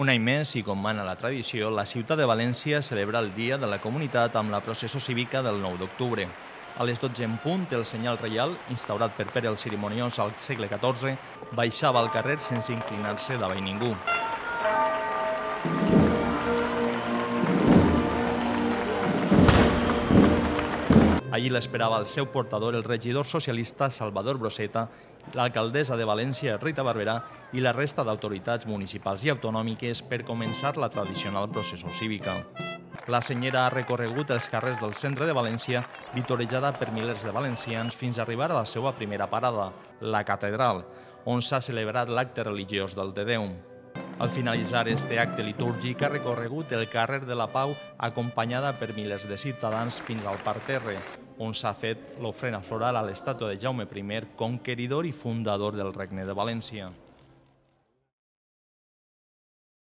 Un any més, i com mana la tradició, la ciutat de València celebra el Dia de la Comunitat amb la processó cívica del 9 d'octubre. A les 12 en punt, el senyal reial, instaurat per Pere el Cerimoniós al segle XIV, baixava al carrer sense inclinar-se davant ningú. Allí l'esperava el seu portador, el regidor socialista Salvador Broseta, l'alcaldessa de València, Rita Barberà, i la resta d'autoritats municipals i autonòmiques per començar la tradicional processó cívica. La senyera ha recorregut els carrers del centre de València, vitorejada per milers de valencians fins a arribar a la seva primera parada, la catedral, on s'ha celebrat l'acte religiós del Dedeum. Al finalitzar este acte litúrgic ha recorregut el carrer de la Pau acompanyada per milers de ciutadans fins al parterre, on s'ha fet l'ofrena floral a l'estàtua de Jaume I, conqueridor i fundador del Regne de València.